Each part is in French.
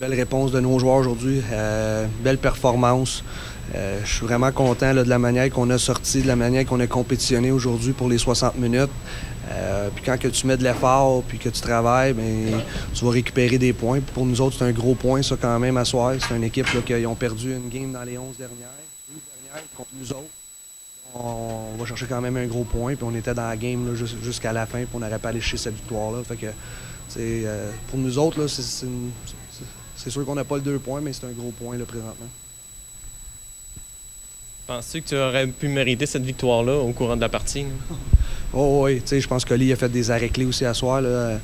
Belle réponse de nos joueurs aujourd'hui, euh, belle performance. Euh, je suis vraiment content de la manière qu'on a sorti, de la manière qu'on a compétitionné aujourd'hui pour les 60 minutes. Euh, puis quand que tu mets de l'effort puis que tu travailles, bien, tu vas récupérer des points. pour nous autres, c'est un gros point, ça, quand même, à soir. C'est une équipe qui ont perdu une game dans les 11 dernières, 12 dernières contre nous autres. On, va chercher quand même un gros point. Puis on était dans la game jusqu'à la fin, puis on n'aurait pas chercher cette victoire-là. Que, pour nous autres, c'est une c'est sûr qu'on n'a pas le deux points, mais c'est un gros point là, présentement. Penses-tu que tu aurais pu mériter cette victoire-là au courant de la partie? oh, oui, je pense que Lee a fait des arrêts clés aussi à soir. Là.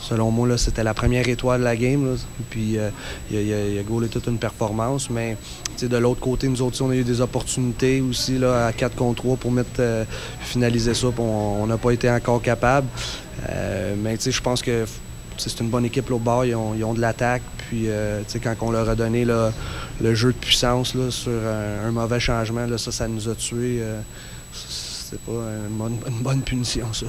selon moi, c'était la première étoile de la game. Puis euh, il, a, il, a, gaulé toute une performance. Mais de l'autre côté, nous autres, on a eu des opportunités aussi là, à 4 contre 3 pour mettre, euh, finaliser ça. On n'a pas été encore capable. Euh, mais je pense que c'est une bonne équipe au bord, ils ont, de l'attaque. Puis euh, quand on leur a donné le jeu de puissance sur un, mauvais changement, ça, ça nous a tués. Euh, c'est pas une bonne, punition, ça.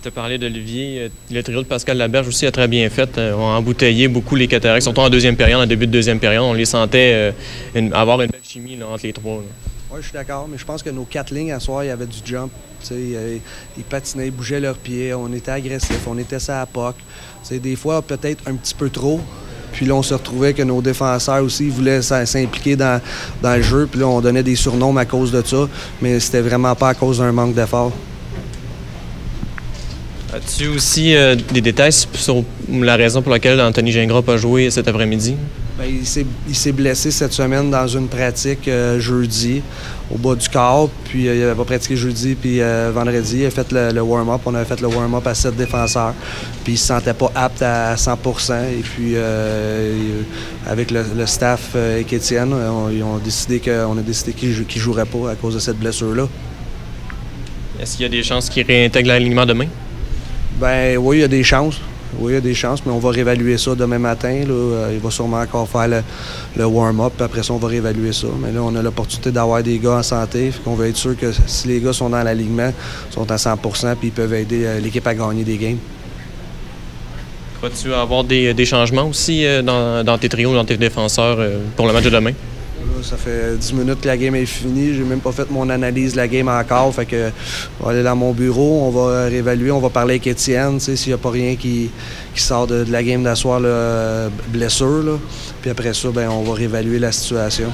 Tu as parlé d'Olivier. Euh, le trio de Pascal Laberge aussi a très bien fait. On a embouteillé beaucoup les cataractes, surtout en deuxième période, en début de deuxième période. On les sentait avoir une belle chimie entre les trois. Oui, je suis d'accord, mais je pense que nos quatre lignes à soir, il y avait du jump. Ils, ils patinaient, ils bougeaient leurs pieds, on était agressifs, on était ça à POC. Des fois, peut-être un petit peu trop. Puis là, on se retrouvait que nos défenseurs aussi voulaient s'impliquer dans, le jeu. Puis là, on donnait des surnoms à cause de ça, mais c'était vraiment pas à cause d'un manque d'effort. As-tu aussi euh, des détails sur la raison pour laquelle Anthony Gingras a joué cet après-midi? Bien, il s'est blessé cette semaine dans une pratique euh, jeudi au bas du corps. Puis euh, il n'avait pas pratiqué jeudi puis vendredi. Il a fait le, warm-up. On avait fait le warm-up à sept défenseurs. Puis il ne se sentait pas apte à 100% Et puis avec le, staff et Étienne, on, a décidé qu'il ne jouerait pas à cause de cette blessure-là. Est-ce qu'il y a des chances qu'il réintègre l'alignement demain? Ben oui, il y a des chances. Oui, il y a des chances, mais on va réévaluer ça demain matin. Euh, il va sûrement encore faire le, warm-up, après ça, on va réévaluer ça. Mais là, on a l'opportunité d'avoir des gars en santé, qu'on veut être sûr que si les gars sont dans l'alignement, sont à 100% puis ils peuvent aider euh, l'équipe à gagner des games. Crois-tu avoir des, changements aussi euh, dans, dans, tes trios, dans tes défenseurs pour le match de demain? Ça fait 10 minutes que la game est finie. J'ai même pas fait mon analyse de la game encore. Que on va aller dans mon bureau, on va réévaluer, on va parler avec Étienne, s'il n'y a pas rien qui, sort de, la game d'asseoir, blessure. Puis après ça, ben, on va réévaluer la situation.